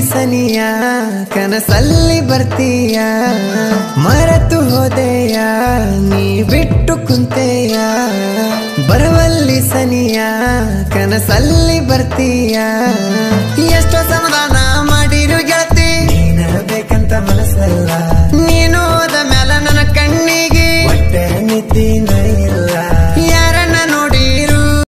ಸನಿಯಾ ಕನಸಲ್ಲಿ ಬರ್ತೀಯ? ಮರೆತು ಹೋದೆಯ ನೀ ಬಿಟ್ಟು ಕುಂತೆಯ? ಬರವಲ್ಲಿ ಸನಿಯ ಕನಸಲ್ಲಿ ಬರ್ತೀಯ? ಎಷ್ಟೋ ಸಮಾಧಾನ ಮಾಡಿರು ಗೆಳತಿ. ಬೇಕಂತ ಮನಸ್ಸಲ್ಲ. ನೀನು ಹೋದ ಮ್ಯಾಲ ನನ್ನ ಕಣ್ಣಿಗೆ. ಮಿತಿ ನೈಲ್ಲ